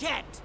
Shit!